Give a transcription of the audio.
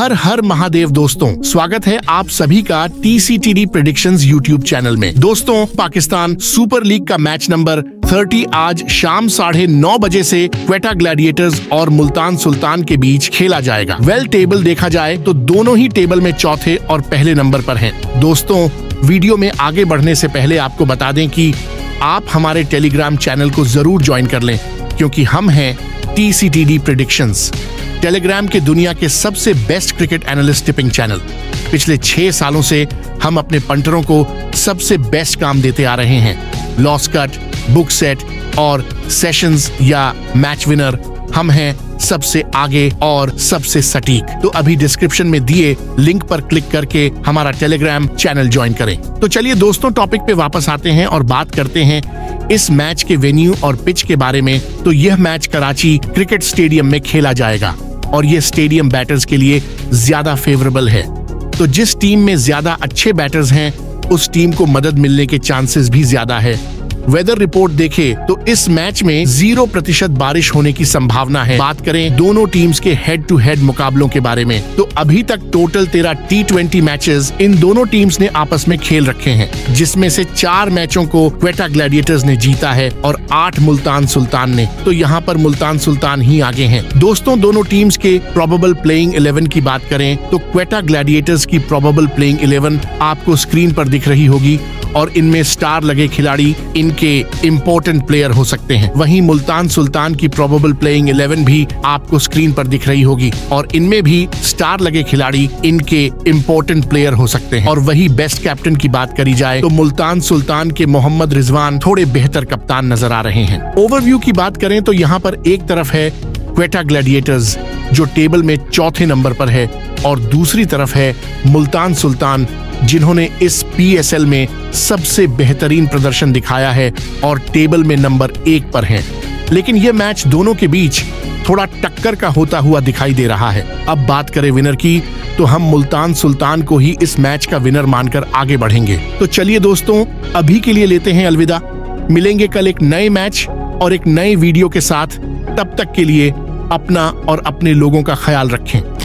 हर हर महादेव दोस्तों, स्वागत है आप सभी का टीसीटीडी प्रोडिक्शन यूट्यूब चैनल में। दोस्तों, पाकिस्तान सुपर लीग का मैच नंबर 30 आज शाम साढ़े नौ बजे से क्वेटा ग्लैडिएटर्स और मुल्तान सुल्तान के बीच खेला जाएगा। वेल टेबल देखा जाए तो दोनों ही टेबल में चौथे और पहले नंबर पर हैं। दोस्तों वीडियो में आगे बढ़ने से पहले आपको बता दें कि आप हमारे टेलीग्राम चैनल को ज़रूर ज्वाइन कर लें, क्योंकि हम हैं टीसीटीडी प्रिडिक्शंस टेलीग्राम के दुनिया के सबसे best cricket analyst tipping channel पिछले छह सालों से हम अपने पंटरों को सबसे बेस्ट काम देते आ रहे हैं। लॉस कट बुक सेट और सेशंस या मैच विनर हम हैं सबसे आगे और सबसे सटीक। तो अभी डिस्क्रिप्शन में दिए लिंक पर क्लिक करके हमारा टेलीग्राम चैनल ज्वाइन करें। तो चलिए दोस्तों टॉपिक पे वापस आते हैं और बात करते हैं इस मैच के वेन्यू और पिच के बारे में तो यह मैच कराची क्रिकेट स्टेडियम में खेला जाएगा और यह स्टेडियम बैटर्स के लिए ज़्यादा फेवरेबल है। तो जिस टीम में ज़्यादा अच्छे बैटर्स हैं, उस टीम को मदद मिलने के चांसेस भी ज़्यादा है। वेदर रिपोर्ट देखे तो इस मैच में ज़ीरो प्रतिशत बारिश होने की संभावना है। बात करें दोनों टीम्स के हेड टू हेड मुकाबलों के बारे में तो अभी तक टोटल तेरह टी ट्वेंटी मैचेस इन दोनों टीम्स ने आपस में खेल रखे हैं, जिसमें से चार मैचों को क्वेटा ग्लैडिएटर्स ने जीता है और आठ मुल्तान सुल्तान ने। तो यहाँ पर मुल्तान सुल्तान ही आगे हैं। दोस्तों, दोनों टीम्स के प्रोबेबल प्लेइंग इलेवन की बात करें तो क्वेटा ग्लैडिएटर्स की प्रोबेबल प्लेइंग इलेवन आपको स्क्रीन पर दिख रही होगी। और इनमें स्टार लगे खिलाड़ी इनके इम्पोर्टेंट प्लेयर हो सकते हैं। वहीं मुल्तान सुल्तान की प्रोबेबल प्लेइंग इलेवन भी आपको स्क्रीन पर दिख रही होगी और इनमें भी स्टार लगे खिलाड़ी इनके इम्पोर्टेंट प्लेयर हो सकते हैं। और वही बेस्ट कैप्टन की बात करी जाए तो मुल्तान सुल्तान के मोहम्मद रिजवान थोड़े बेहतर कप्तान नज़र आ रहे हैं। ओवरव्यू की बात करें तो यहाँ पर एक तरफ़ है क्वेटा ग्लैडिएटर्स जो टेबल में चौथे नंबर पर है और दूसरी तरफ़ है मुल्तान सुल्तान, जिन्होंने इस पीएसएल में सबसे बेहतरीन प्रदर्शन दिखाया है और टेबल में नंबर एक पर हैं। लेकिन यह मैच दोनों के बीच थोड़ा टक्कर का होता हुआ दिखाई दे रहा है। अब बात करें विनर की तो हम मुल्तान सुल्तान को ही इस मैच का विनर मानकर आगे बढ़ेंगे। तो चलिए दोस्तों, अभी के लिए लेते हैं अलविदा। मिलेंगे कल एक नए मैच और एक नए वीडियो के साथ। तब तक के लिए अपना और अपने लोगों का ख्याल रखें।